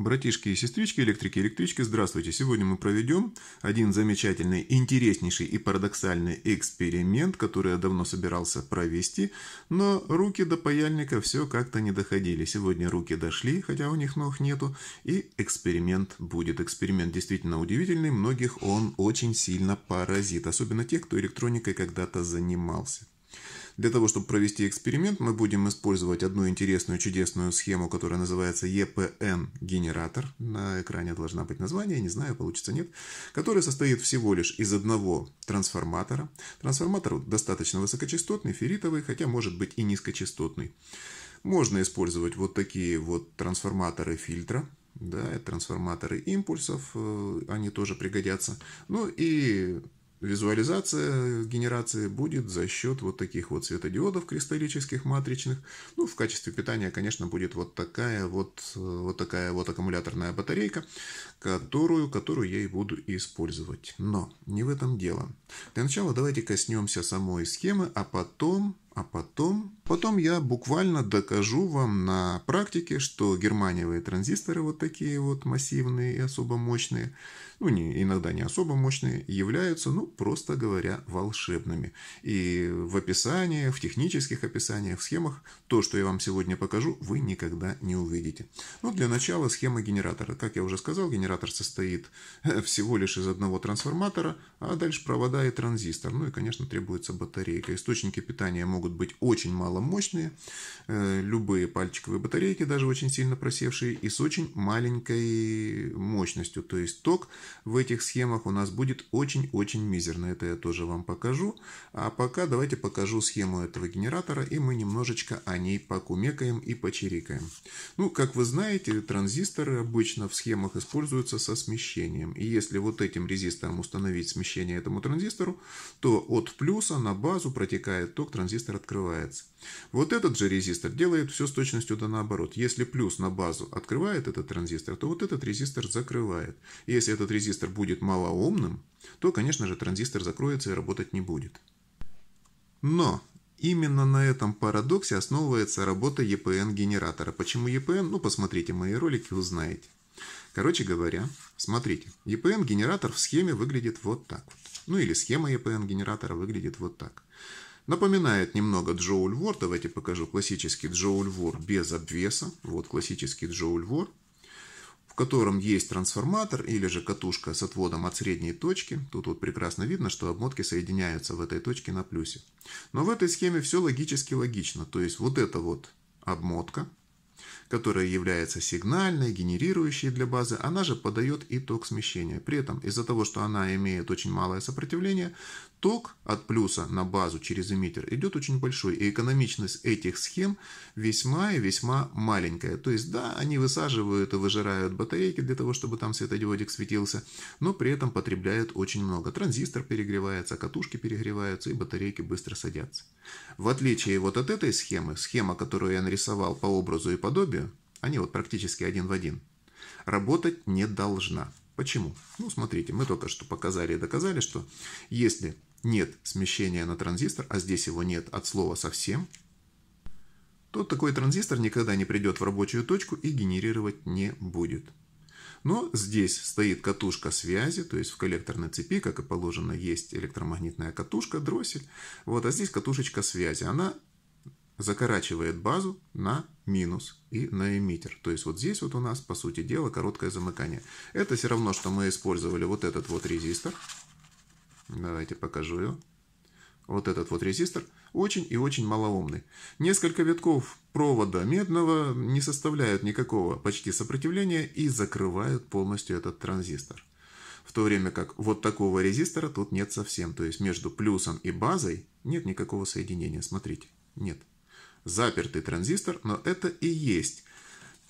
Братишки и сестрички, электрики и электрички, здравствуйте! Сегодня мы проведем один замечательный, интереснейший и парадоксальный эксперимент, который я давно собирался провести, но руки до паяльника все как-то не доходили. Сегодня руки дошли, хотя у них ног нету, и эксперимент будет. Эксперимент действительно удивительный, многих он очень сильно поразит, особенно тех, кто электроникой когда-то занимался. Для того, чтобы провести эксперимент, мы будем использовать одну интересную чудесную схему, которая называется EPN-генератор. На экране должна быть название, не знаю, получится нет. Которая состоит всего лишь из одного трансформатора. Трансформатор достаточно высокочастотный, ферритовый, хотя может быть и низкочастотный. Можно использовать вот такие вот трансформаторы фильтра, да, трансформаторы импульсов, э, они тоже пригодятся. Ну и Визуализация генерации будет за счет вот таких вот светодиодов кристаллических матричных. Ну, в качестве питания, конечно, будет вот такая вот, вот такая вот аккумуляторная батарейка, которую, которую я и буду использовать. Но не в этом дело. Для начала давайте коснемся самой схемы, а потом а потом, потом я буквально докажу вам на практике, что германиевые транзисторы вот такие вот массивные и особо мощные, ну не, иногда не особо мощные, являются, ну просто говоря, волшебными. И в описании, в технических описаниях, в схемах, то, что я вам сегодня покажу, вы никогда не увидите. Ну для начала схема генератора. Как я уже сказал, генератор состоит всего лишь из одного трансформатора, а дальше провода и транзистор. Ну и, конечно, требуется батарейка. Источники питания могут быть очень маломощные, э, любые пальчиковые батарейки, даже очень сильно просевшие, и с очень маленькой мощностью. То есть ток в этих схемах у нас будет очень-очень мизерный. Это я тоже вам покажу. А пока давайте покажу схему этого генератора, и мы немножечко о ней покумекаем и почирикаем. Ну, как вы знаете, транзисторы обычно в схемах используются со смещением. И если вот этим резистором установить смещение этому транзистору, то от плюса на базу протекает ток транзистора резистор открывается. Вот этот же резистор делает все с точностью да наоборот. Если плюс на базу открывает этот транзистор, то вот этот резистор закрывает. И если этот резистор будет малоомным, то, конечно же, транзистор закроется и работать не будет. Но Именно на этом парадоксе основывается работа EPN-генератора. Почему EPN? Ну, посмотрите мои ролики, узнаете. Короче говоря, смотрите, EPN-генератор в схеме выглядит вот так вот. Ну, или схема EPN-генератора выглядит вот так. Напоминает немного Джоуль Вор. Давайте покажу классический Джоуль Вор без обвеса. Вот классический Джоуль Вор, в котором есть трансформатор или же катушка с отводом от средней точки. Тут вот прекрасно видно, что обмотки соединяются в этой точке на плюсе. Но в этой схеме все логически логично. То есть вот эта вот обмотка, которая является сигнальной, генерирующей для базы, она же подает и ток смещения. При этом из-за того, что она имеет очень малое сопротивление, ток от плюса на базу через эмиттер идет очень большой. И экономичность этих схем весьма и весьма маленькая. То есть, да, они высаживают и выжирают батарейки для того, чтобы там светодиодик светился, но при этом потребляют очень много. Транзистор перегревается, катушки перегреваются и батарейки быстро садятся. В отличие вот от этой схемы, схема, которую я нарисовал по образу и подобию, они вот практически один в один, работать не должна. Почему? Ну, смотрите, мы только что показали и доказали, что если нет смещения на транзистор, а здесь его нет от слова совсем, то такой транзистор никогда не придет в рабочую точку и генерировать не будет. Но здесь стоит катушка связи, то есть в коллекторной цепи, как и положено, есть электромагнитная катушка, дроссель. Вот, а здесь катушечка связи. Она закорачивает базу на минус и на эмиттер. То есть вот здесь вот у нас, по сути дела, короткое замыкание. Это все равно, что мы использовали вот этот вот резистор. Давайте покажу его. Вот этот вот резистор очень и очень малоумный. Несколько витков провода медного не составляют никакого почти сопротивления и закрывают полностью этот транзистор. В то время как вот такого резистора тут нет совсем. То есть между плюсом и базой нет никакого соединения. Смотрите, нет. Запертый транзистор, но это и есть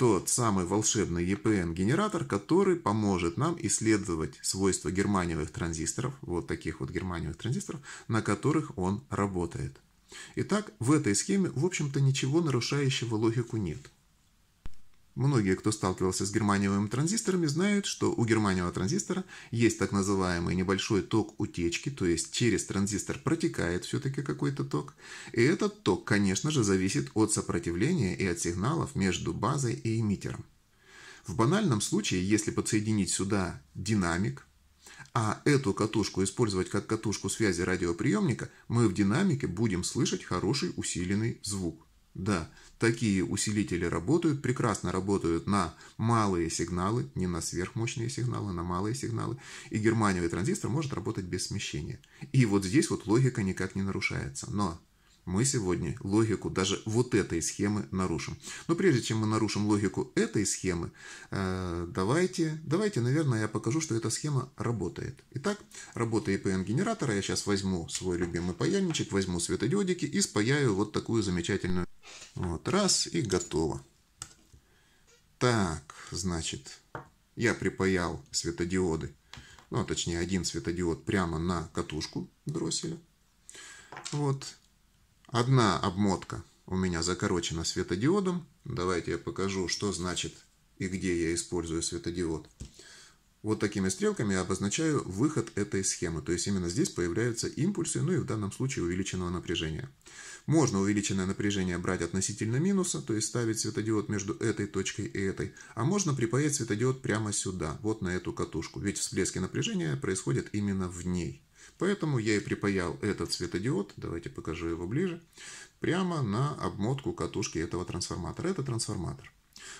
тот самый волшебный EPN-генератор, который поможет нам исследовать свойства германиевых транзисторов, вот таких вот германиевых транзисторов, на которых он работает. Итак, в этой схеме, в общем-то, ничего нарушающего логику нет. Многие, кто сталкивался с германиевыми транзисторами, знают, что у германиевого транзистора есть так называемый небольшой ток утечки, то есть через транзистор протекает все-таки какой-то ток. И этот ток, конечно же, зависит от сопротивления и от сигналов между базой и эмиттером. В банальном случае, если подсоединить сюда динамик, а эту катушку использовать как катушку связи радиоприемника, мы в динамике будем слышать хороший усиленный звук. Да, такие усилители работают, прекрасно работают на малые сигналы, не на сверхмощные сигналы, на малые сигналы. И германиевый транзистор может работать без смещения. И вот здесь вот логика никак не нарушается. Но мы сегодня логику даже вот этой схемы нарушим. Но прежде чем мы нарушим логику этой схемы, э, давайте, давайте, наверное, я покажу, что эта схема работает. Итак, работа EPN-генератора. Я сейчас возьму свой любимый паяльничек, возьму светодиодики и спаяю вот такую замечательную. Вот, раз и готово. Так, значит, я припаял светодиоды, ну, а точнее, один светодиод прямо на катушку дросселя. Вот, Одна обмотка у меня закорочена светодиодом. Давайте я покажу, что значит и где я использую светодиод. Вот такими стрелками я обозначаю выход этой схемы. То есть именно здесь появляются импульсы, ну и в данном случае увеличенного напряжения. Можно увеличенное напряжение брать относительно минуса, то есть ставить светодиод между этой точкой и этой. А можно припаять светодиод прямо сюда, вот на эту катушку. Ведь всплески напряжения происходят именно в ней. Поэтому я и припаял этот светодиод, давайте покажу его ближе, прямо на обмотку катушки этого трансформатора. Это трансформатор.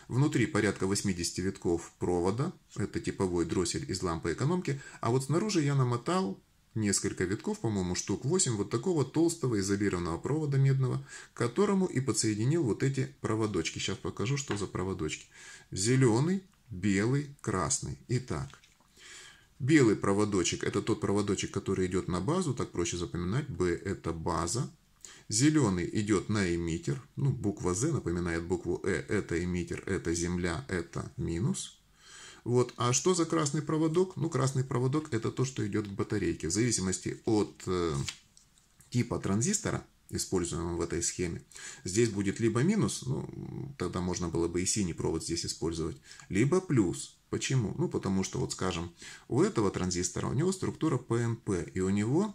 Внутри порядка 80 витков провода, это типовой дроссель из лампы экономки, а вот снаружи я намотал несколько витков, по-моему, штук 8, вот такого толстого изолированного провода медного, к которому и подсоединил вот эти проводочки. Сейчас покажу, что за проводочки. Зеленый, белый, красный. Итак, Белый проводочек – это тот проводочек, который идет на базу, так проще запоминать. B – это база. Зеленый идет на эмиттер. Ну, буква Z напоминает букву E. Это эмиттер, это земля, это минус. Вот. А что за красный проводок? Ну, красный проводок – это то, что идет к батарейке. В зависимости от э, типа транзистора, используемого в этой схеме, здесь будет либо минус, ну, тогда можно было бы и синий провод здесь использовать, либо плюс – Почему? Ну, потому что, вот скажем, у этого транзистора, у него структура PNP, и у него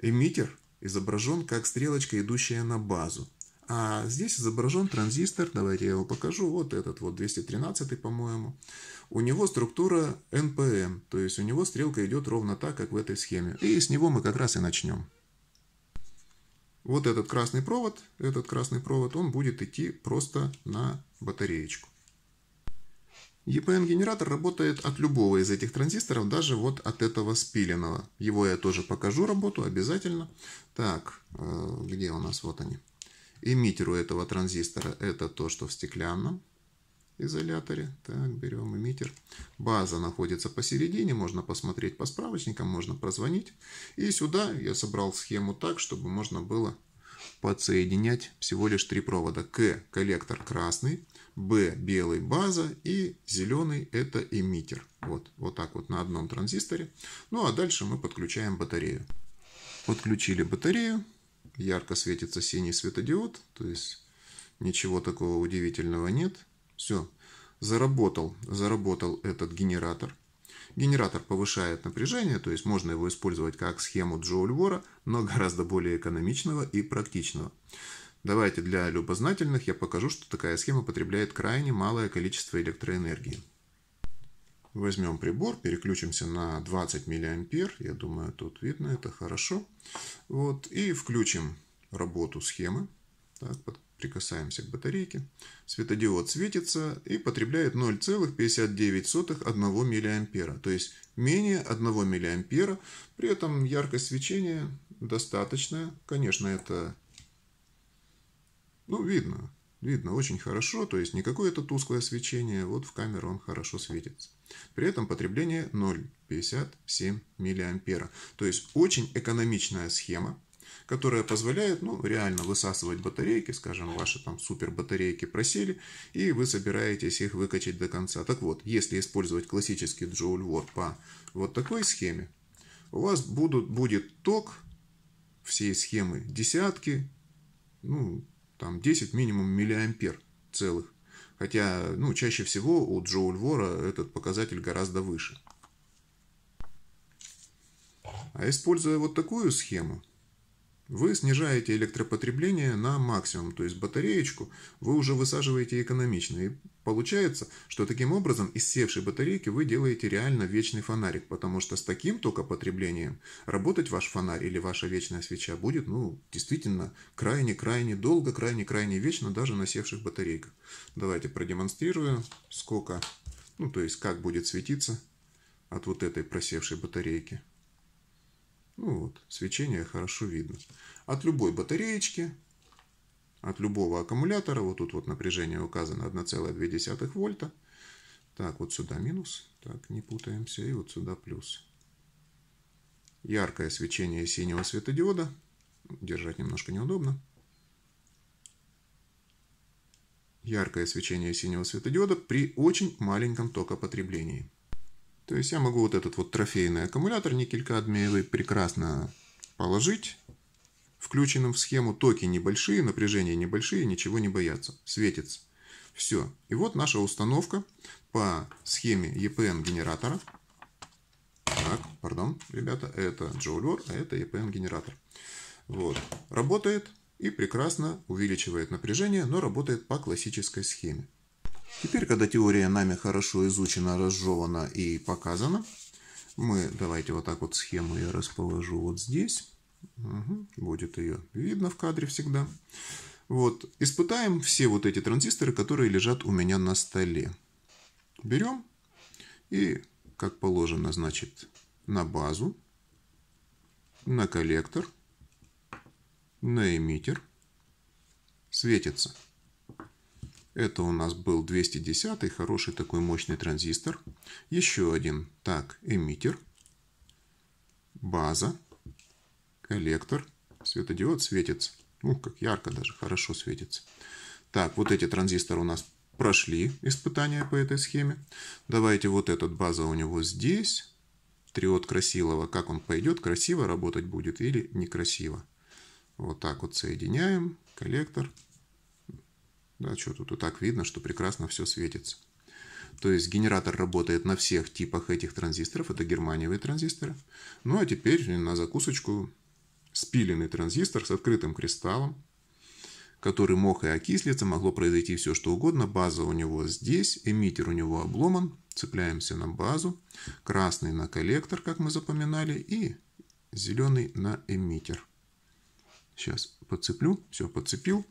эмиттер изображен как стрелочка, идущая на базу. А здесь изображен транзистор, давайте я его покажу, вот этот вот 213, по-моему. У него структура NPM, то есть у него стрелка идет ровно так, как в этой схеме. И с него мы как раз и начнем. Вот этот красный провод, этот красный провод, он будет идти просто на батареечку. EPN-генератор работает от любого из этих транзисторов, даже вот от этого спиленного. Его я тоже покажу работу обязательно. Так, э, где у нас? Вот они. Эмиттер у этого транзистора это то, что в стеклянном изоляторе. Так, берем эмиттер. База находится посередине, можно посмотреть по справочникам, можно прозвонить. И сюда я собрал схему так, чтобы можно было подсоединять всего лишь три провода. К коллектор красный, Б белый база и зеленый это эмиттер. Вот, вот так вот на одном транзисторе. Ну а дальше мы подключаем батарею. Подключили батарею. Ярко светится синий светодиод. То есть ничего такого удивительного нет. Все. Заработал, заработал этот генератор. Генератор повышает напряжение, то есть можно его использовать как схему Джоуль-Вора, но гораздо более экономичного и практичного. Давайте для любознательных я покажу, что такая схема потребляет крайне малое количество электроэнергии. Возьмем прибор, переключимся на 20 мА. Я думаю, тут видно это хорошо. Вот, и включим работу схемы. Так, прикасаемся к батарейке. Светодиод светится и потребляет 0,59 1 мА. То есть менее 1 мА. При этом яркость свечения достаточная. Конечно, это ну, видно. Видно очень хорошо, то есть не какое-то тусклое свечение, вот в камеру он хорошо светится. При этом потребление 0,57 мА. То есть очень экономичная схема, которая позволяет ну, реально высасывать батарейки, скажем, ваши там супер батарейки просели, и вы собираетесь их выкачать до конца. Так вот, если использовать классический Joule Watt по вот такой схеме, у вас будут, будет ток всей схемы десятки, ну, там 10 минимум миллиампер целых. Хотя, ну, чаще всего у Джоуль Вора этот показатель гораздо выше. А используя вот такую схему, вы снижаете электропотребление на максимум, то есть батареечку вы уже высаживаете экономично. И получается, что таким образом из севшей батарейки вы делаете реально вечный фонарик, потому что с таким токопотреблением работать ваш фонарь или ваша вечная свеча будет, ну, действительно, крайне-крайне долго, крайне-крайне вечно даже на севших батарейках. Давайте продемонстрирую, сколько, ну, то есть как будет светиться от вот этой просевшей батарейки. Ну вот, свечение хорошо видно. От любой батареечки, от любого аккумулятора, вот тут вот напряжение указано 1,2 вольта. Так, вот сюда минус, так, не путаемся, и вот сюда плюс. Яркое свечение синего светодиода. Держать немножко неудобно. Яркое свечение синего светодиода при очень маленьком токопотреблении. То есть я могу вот этот вот трофейный аккумулятор никель-кадмиевый прекрасно положить включенным в схему. Токи небольшие, напряжения небольшие, ничего не боятся. Светится. Все. И вот наша установка по схеме EPN генератора. Так, пардон, ребята, это Joule а это EPN генератор. Вот. Работает и прекрасно увеличивает напряжение, но работает по классической схеме. Теперь, когда теория нами хорошо изучена, разжевана и показана, мы, давайте вот так вот схему я расположу вот здесь. Угу, будет ее видно в кадре всегда. Вот, испытаем все вот эти транзисторы, которые лежат у меня на столе. Берем и, как положено, значит, на базу, на коллектор, на эмиттер, светится. Это у нас был 210 хороший такой мощный транзистор. Еще один. Так, эмиттер. База. Коллектор. Светодиод светится. Ну, как ярко даже, хорошо светится. Так, вот эти транзисторы у нас прошли испытания по этой схеме. Давайте вот этот база у него здесь. Триод Красилова. Как он пойдет, красиво работать будет или некрасиво. Вот так вот соединяем. Коллектор. Да, что тут и так видно, что прекрасно все светится. То есть генератор работает на всех типах этих транзисторов. Это германиевые транзисторы. Ну а теперь на закусочку спиленный транзистор с открытым кристаллом, который мог и окислиться, могло произойти все что угодно. База у него здесь, эмиттер у него обломан. Цепляемся на базу. Красный на коллектор, как мы запоминали, и зеленый на эмиттер. Сейчас подцеплю. Все, подцепил.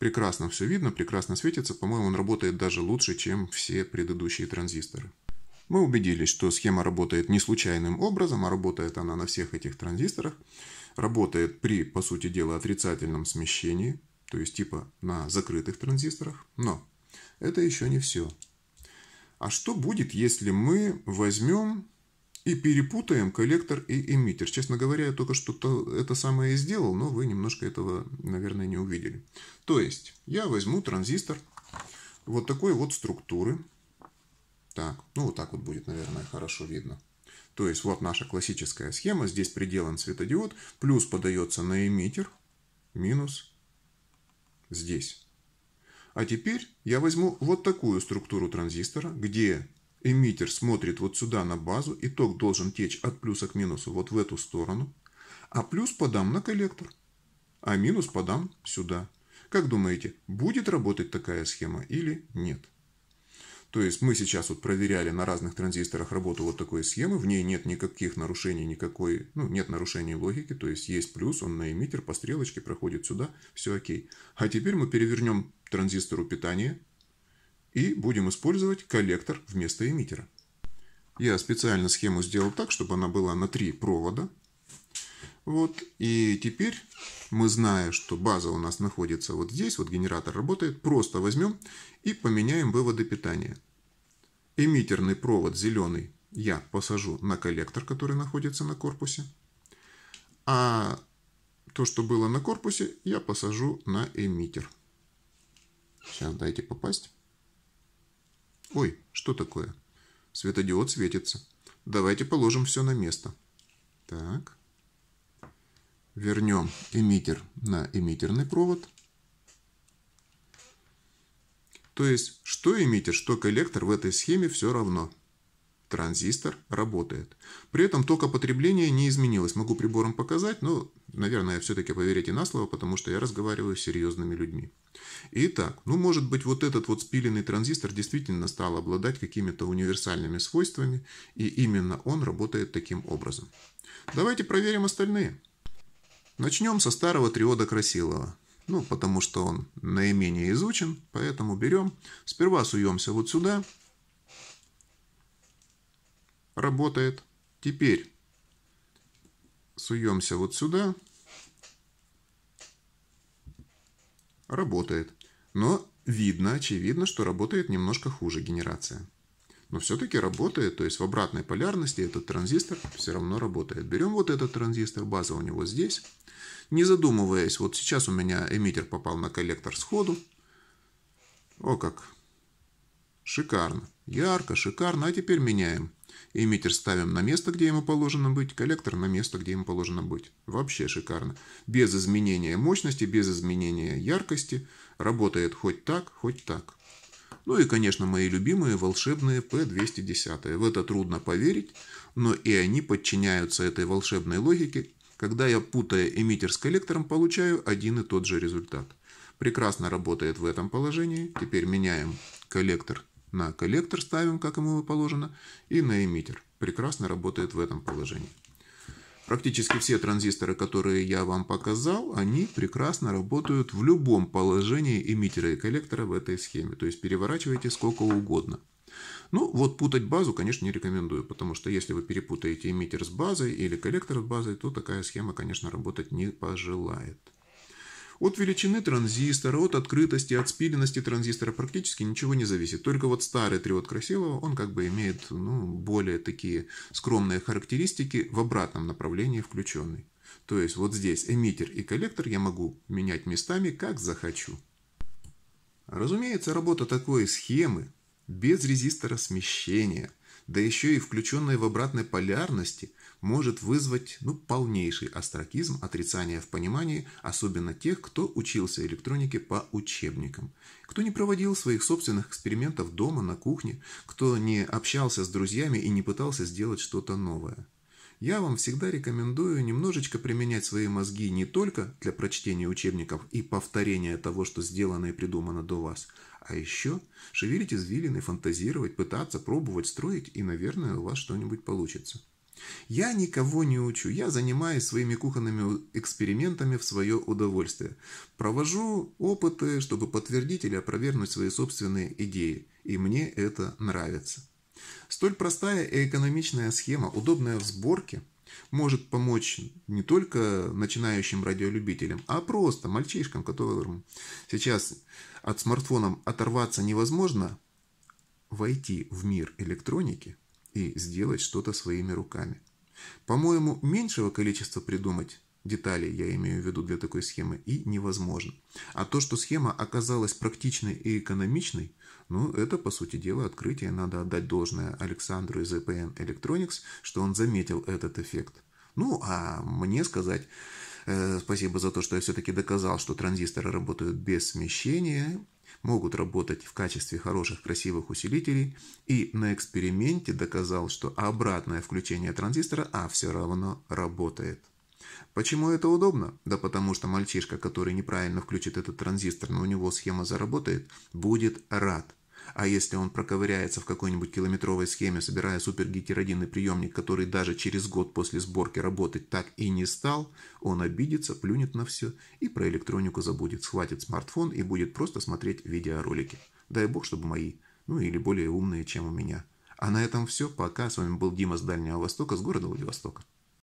Прекрасно все видно, прекрасно светится. По-моему, он работает даже лучше, чем все предыдущие транзисторы. Мы убедились, что схема работает не случайным образом, а работает она на всех этих транзисторах. Работает при, по сути дела, отрицательном смещении, то есть типа на закрытых транзисторах. Но это еще не все. А что будет, если мы возьмем и перепутаем коллектор и эмиттер. Честно говоря, я только что -то это самое и сделал, но вы немножко этого, наверное, не увидели. То есть, я возьму транзистор вот такой вот структуры. Так, ну вот так вот будет, наверное, хорошо видно. То есть, вот наша классическая схема. Здесь приделан светодиод, плюс подается на эмиттер, минус здесь. А теперь я возьму вот такую структуру транзистора, где Эмиттер смотрит вот сюда на базу, и ток должен течь от плюса к минусу вот в эту сторону, а плюс подам на коллектор, а минус подам сюда. Как думаете, будет работать такая схема или нет? То есть мы сейчас вот проверяли на разных транзисторах работу вот такой схемы, в ней нет никаких нарушений, никакой, ну, нет нарушений логики, то есть есть плюс, он на эмиттер по стрелочке проходит сюда, все окей. А теперь мы перевернем транзистору питания, и будем использовать коллектор вместо эмиттера. Я специально схему сделал так, чтобы она была на три провода. Вот. И теперь мы, зная, что база у нас находится вот здесь, вот генератор работает, просто возьмем и поменяем выводы питания. Эмиттерный провод зеленый я посажу на коллектор, который находится на корпусе. А то, что было на корпусе, я посажу на эмиттер. Сейчас дайте попасть. Ой, что такое? Светодиод светится. Давайте положим все на место. Так. Вернем эмиттер на эмиттерный провод. То есть, что эмиттер, что коллектор в этой схеме все равно. Транзистор работает. При этом тока потребления не изменилось. Могу прибором показать, но, наверное, все-таки поверите на слово, потому что я разговариваю с серьезными людьми. Итак, ну может быть вот этот вот спиленный транзистор действительно стал обладать какими-то универсальными свойствами, и именно он работает таким образом. Давайте проверим остальные. Начнем со старого триода Красилова. Ну, потому что он наименее изучен, поэтому берем. Сперва суемся вот сюда – работает. Теперь суемся вот сюда. Работает. Но видно, очевидно, что работает немножко хуже генерация. Но все-таки работает, то есть в обратной полярности этот транзистор все равно работает. Берем вот этот транзистор, база у него здесь. Не задумываясь, вот сейчас у меня эмиттер попал на коллектор сходу. О как! Шикарно. Ярко, шикарно. А теперь меняем. Эмиттер ставим на место, где ему положено быть, коллектор на место, где ему положено быть. Вообще шикарно. Без изменения мощности, без изменения яркости. Работает хоть так, хоть так. Ну и, конечно, мои любимые волшебные P210. В это трудно поверить, но и они подчиняются этой волшебной логике, когда я, путая эмиттер с коллектором, получаю один и тот же результат. Прекрасно работает в этом положении. Теперь меняем коллектор на коллектор ставим, как ему положено, и на эмиттер. Прекрасно работает в этом положении. Практически все транзисторы, которые я вам показал, они прекрасно работают в любом положении эмиттера и коллектора в этой схеме. То есть переворачивайте сколько угодно. Ну, вот путать базу, конечно, не рекомендую, потому что если вы перепутаете эмиттер с базой или коллектор с базой, то такая схема, конечно, работать не пожелает. От величины транзистора, от открытости, от спиленности транзистора практически ничего не зависит. Только вот старый триод Красилова, он как бы имеет ну, более такие скромные характеристики в обратном направлении включенный. То есть вот здесь эмиттер и коллектор я могу менять местами как захочу. Разумеется, работа такой схемы без резистора смещения, да еще и включенной в обратной полярности, может вызвать ну, полнейший астракизм, отрицание в понимании, особенно тех, кто учился электронике по учебникам, кто не проводил своих собственных экспериментов дома, на кухне, кто не общался с друзьями и не пытался сделать что-то новое. Я вам всегда рекомендую немножечко применять свои мозги не только для прочтения учебников и повторения того, что сделано и придумано до вас, а еще шевелить извилины, фантазировать, пытаться, пробовать, строить, и, наверное, у вас что-нибудь получится. Я никого не учу, я занимаюсь своими кухонными экспериментами в свое удовольствие. Провожу опыты, чтобы подтвердить или опровергнуть свои собственные идеи, и мне это нравится. Столь простая и экономичная схема, удобная в сборке, может помочь не только начинающим радиолюбителям, а просто мальчишкам, которым сейчас от смартфонов оторваться невозможно, войти в мир электроники и сделать что-то своими руками. По-моему, меньшего количества придумать деталей, я имею в виду для такой схемы, и невозможно. А то, что схема оказалась практичной и экономичной, ну, это, по сути дела, открытие. Надо отдать должное Александру из EPN Electronics, что он заметил этот эффект. Ну, а мне сказать э, спасибо за то, что я все-таки доказал, что транзисторы работают без смещения, могут работать в качестве хороших красивых усилителей и на эксперименте доказал, что обратное включение транзистора А все равно работает. Почему это удобно? Да потому что мальчишка, который неправильно включит этот транзистор, но у него схема заработает, будет рад. А если он проковыряется в какой-нибудь километровой схеме, собирая супергетеродинный приемник, который даже через год после сборки работать так и не стал, он обидится, плюнет на все и про электронику забудет, схватит смартфон и будет просто смотреть видеоролики. Дай бог, чтобы мои, ну или более умные, чем у меня. А на этом все. Пока. С вами был Дима с Дальнего Востока, с города Владивостока.